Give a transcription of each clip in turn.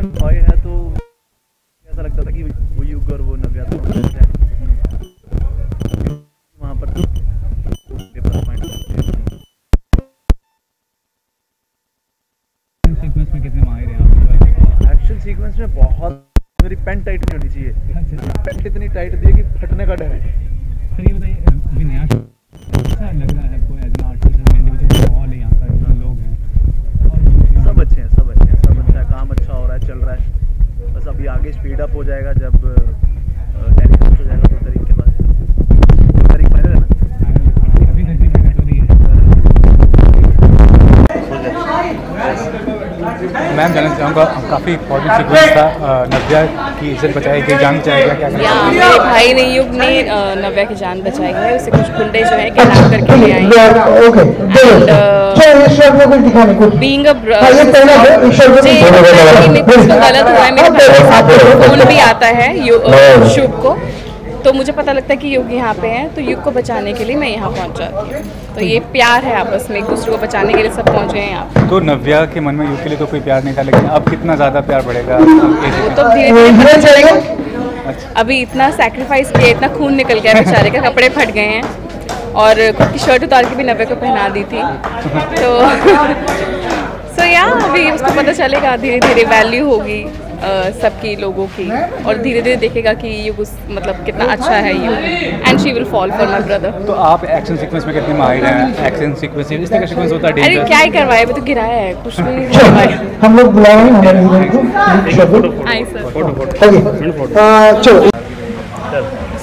का बॉय है तो ऐसा लगता था कि वो युग और वो नव्या तो है। वहाँ पर हैं। सीक्वेंस में हैं एक्शन सीक्वेंस बहुत मेरी पेंट टाइट नहीं होनी चाहिए पेंट इतनी टाइट दी है कि फटने का डर है। सर ये बताइए अभी नया show कैसा लग रहा है आपको एज एन आर्टिस्ट इंडिविजुअल माहौल है यहाँ का इतना लोग हैं और सब अच्छे हैं सब अच्छे हैं सब अच्छा है काम अच्छा हो रहा है चल रहा है बस अभी आगे स्पीड अप हो जाएगा जब टेलीकास्ट हो जाएगा दो तारीख के बाद दो तारीख फाइनल है ना अभी तक भी मेहनत हो रही है मैम जानना चाहूँगा काफ़ी इम्पोर्टेंट सीक्वेंस था। नव्या की इज़्ज़त बचाई गई जान चाहेगा क्या मेरे भाई ने युग ने नव्या की जान बचाई है उसे कुछ गुंडे जो है किडनैप करके ले आए बीइंग अ हाँ, ये पहला है, है तो गलत हुआ है मेरे फ़ोन भी आता है। शुभ को। तो मुझे पता लगता है कि युग यहाँ पे हैं तो युग को बचाने के लिए मैं यहाँ पहुँच जाती हूँ। तो ये प्यार है आपस में एक दूसरे को बचाने के लिए सब पहुँच गए हैं यहाँ पे। तो नव्या के मन में युग के लिए तो कोई प्यार नहीं था लेकिन अब कितना ज़्यादा प्यार बढ़ेगा? वो तो धीरे धीरे अभी इतना सेक्रीफाइस किया इतना खून निकल गया बेचारे का कपड़े फट गए हैं। और खुद की शर्ट उतार के भी नब्बे को पहना दी थी। तो सो या अभी उसको पता चलेगा धीरे धीरे वैल्यू होगी। सबकी लोगों की। और धीरे धीरे देखेगा कि ये उस मतलब कितना अच्छा है ये। And she will fall for my brother तो आप एक्शन सीक्वेंस में कितने माहिर हैं? एक्शन सीक्वेंस इस तरह का सीक्वेंस होता है अरे क्या ही करवाया? अभी तो गिराया है। कुछ भी नहीं करवाया। हम लोग बुलाएँगे हमारे हीरोइन को। शॉट आई सर ओके चलो।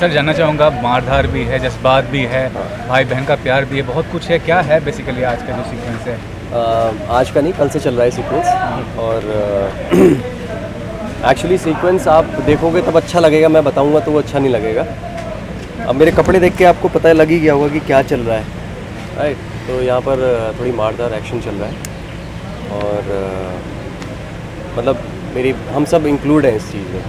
सर जानना चाहूँगा मारधार भी है जज्बात भी है भाई बहन का प्यार भी है बहुत कुछ है। क्या है बेसिकली आज का जो सीक्वेंस है? अ, आज का नहीं कल से चल रहा है सीक्वेंस और एक्चुअली सीक्वेंस आप देखोगे तब अच्छा लगेगा, मैं बताऊँगा तो वो अच्छा नहीं लगेगा। अब मेरे कपड़े देख के आपको पता लग ही गया होगा कि क्या चल रहा है। राइट तो यहाँ पर थोड़ी मारदार एक्शन चल रहा है। और मतलब मेरी, हम सब इंक्लूड हैं इस चीज़ में।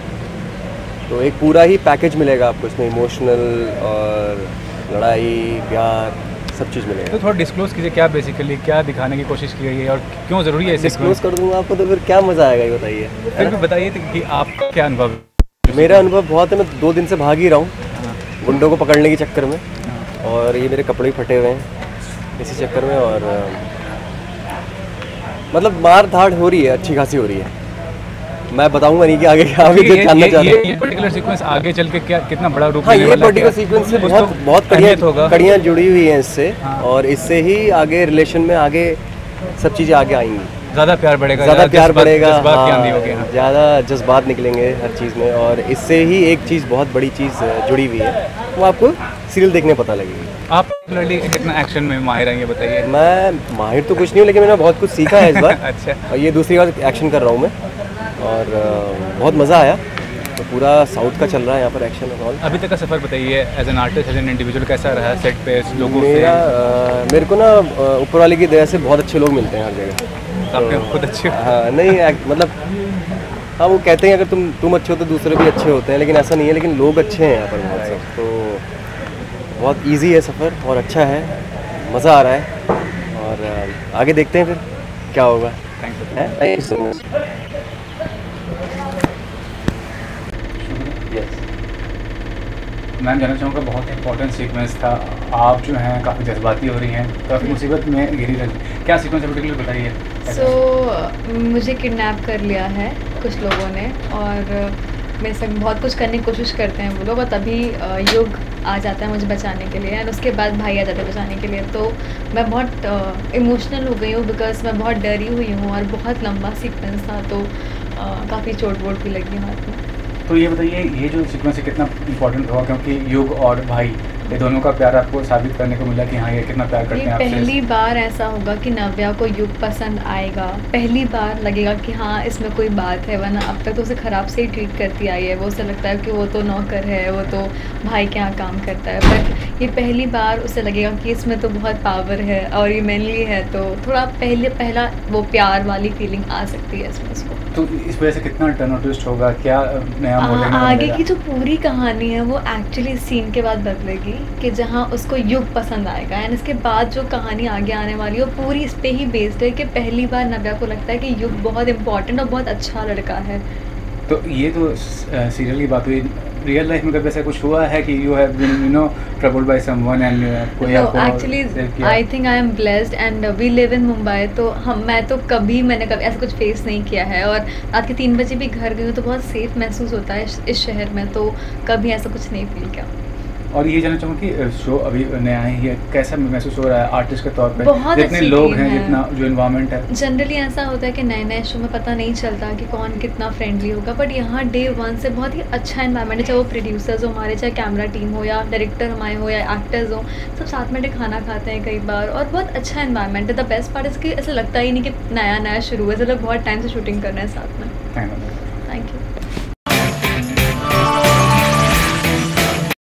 तो एक पूरा ही पैकेज मिलेगा आपको इसमें इमोशनल और लड़ाई, प्यार। सब चीज़ मिलेगा। तो थोड़ा डिस्क्लोज कीजिए क्या बेसिकली क्या दिखाने की कोशिश की गई है और क्यों ज़रूरी है डिस्क्लोज कर दूँगा आपको तो फिर क्या मज़ा आएगा ये बताइए। फिर भी बताइए तो कि आपका क्या अनुभव मेरा अनुभव बहुत है मैं दो दिन से भाग ही रहा हूँ गुंडों को पकड़ने के चक्कर में। और ये मेरे कपड़े फटे हुए हैं इसी चक्कर में और मतलब मार धाड़ हो रही है अच्छी खासी हो रही है। मैं बताऊँगा नहीं कि आगे क्या अभी ये जो जानना ये- चाह रहे ये- हैं। ये पर्टिकुलर सीक्वेंस आगे चल के क्या कितना बड़ा रूप हाँ ये पर्टिकुलर सीक्वेंस से बहुत बहुत कड़ियाँ कड़ियाँ जुड़ी हुई हैं इससे हाँ। और इससे ही आगे रिलेशन में आगे सब चीज़ें आगे आएँगी। ज़्यादा प्यार बढ़ेगा ज़्यादा प्यार बढ़ेगा की हाँ, हाँ। ज़्यादा जज्बात निकलेंगे हर चीज़ में और इससे ही एक चीज़ बहुत बड़ी चीज़ जुड़ी हुई है। वो आपको सीरियल देखने पता लगेगी। आप कितना एक्शन में माहिर हैं ये बताइए। मैं माहिर तो कुछ नहीं हूँ लेकिन मैंने बहुत कुछ सीखा है इस बार। अच्छा। और ये दूसरी बार एक्शन कर रहा हूँ मैं। और बहुत मज़ा आया। तो पूरा साउथ का चल रहा है यहाँ पर एक्शन और। अभी तक का सफ़र बताइए as an artist as an individual कैसा रहा सेट पे लोगों से? मेरा अ, मेरे को ना ऊपर वाले की दया से बहुत अच्छे लोग मिलते हैं हर जगह। आपके खुद अच्छे हाँ? नहीं मतलब हाँ वो कहते हैं अगर तुम तुम अच्छे हो तो दूसरे भी अच्छे होते हैं लेकिन ऐसा नहीं है लेकिन लोग अच्छे हैं यहाँ पर बहुत सब। तो बहुत ईजी है सफ़र और अच्छा है मज़ा आ रहा है। और आगे देखते हैं फिर क्या होगा। Thank you thank you so much मैं जानना चाहूँगा बहुत इंपॉर्टेंट सीक्वेंस था। आप जो हैं काफ़ी जज्बाती हो रही हैं। काफ़ी मुसीबत में गिरी रही क्या सीक्वेंस है पर्टिकुलर बताइए। सो मुझे किडनैप कर लिया है कुछ लोगों ने और मेरे संग बहुत कुछ करने की कोशिश करते हैं वो लोग और तभी युग आ जाता है मुझे बचाने के लिए एंड उसके बाद भाई आ जाते हैं बचाने के लिए। तो मैं बहुत इमोशनल हो गई हूँ बिकॉज़ मैं बहुत डरी हुई हूँ और बहुत लंबा सीक्वेंस था तो काफ़ी चोट वोट भी लगी हाथ में। तो ये बताइए ये जो सीक्वेंस है कितना इंपॉर्टेंट होगा क्योंकि युग और भाई ये दोनों का प्यार आपको साबित करने को मिला कि हाँ ये कितना प्यार करते हैं आपसे। पहली बार ऐसा होगा कि नव्या को युग पसंद आएगा। पहली बार लगेगा कि हाँ इसमें कोई बात है वरना अब तक तो उसे ख़राब से ही ट्रीट करती आई है। वो उसे लगता है कि वो तो नौकर है वो तो भाई के यहाँ काम करता है। बट ये पहली बार उसे लगेगा कि इसमें तो बहुत पावर है और ये मैनली है तो थोड़ा पहले पहला वो प्यार वाली फीलिंग आ सकती है इसमें उसको तो इस वजह से कितना टर्न और ट्विस्ट होगा? क्या नया आ, आगे की जो पूरी कहानी है वो एक्चुअली इस सीन के बाद बदलेगी कि जहाँ उसको युग पसंद आएगा। एंड इसके बाद जो कहानी आगे आने वाली है वो पूरी इस पर ही बेस्ड है कि पहली बार नव्या को लगता है कि युग बहुत इंपॉर्टेंट और बहुत अच्छा लड़का है। तो ये तो सीरियल की बात हुई रियल लाइफ में कभी ऐसा कुछ हुआ है कि you have been you know troubled by someone and कोई नो आपको actually? I think I am blessed and we live in Mumbai तो हम मैं तो कभी मैंने कभी ऐसा कुछ फेस नहीं किया है और रात के तीन बजे भी घर गई हूँ तो बहुत सेफ़ महसूस होता है इस शहर में तो कभी ऐसा कुछ नहीं फील किया और ये जानना चाहूँगा कि शो अभी नया ही कैसा महसूस हो रहा है आर्टिस्ट के तौर पे? बहुत जितने लोग हैं है। जितना जो इन्वायरमेंट है। जनरली ऐसा होता है कि नए नए शो में पता नहीं चलता कि कौन कितना फ्रेंडली होगा बट यहाँ डे वन से बहुत ही अच्छा इन्वायरमेंट है चाहे वो प्रोड्यूसर्स हो हमारे चाहे कैमरा टीम हो या डायरेक्टर हमारे हो या एक्टर्स हो सब साथ में खाना खाते हैं कई बार और बहुत अच्छा इन्वायरमेंट है। द बेस्ट पार्ट इसकी ऐसा लगता ही नहीं कि नया नया शुरू है ऐसा बहुत टाइम से शूटिंग कर रहे हैं साथ में। Thank you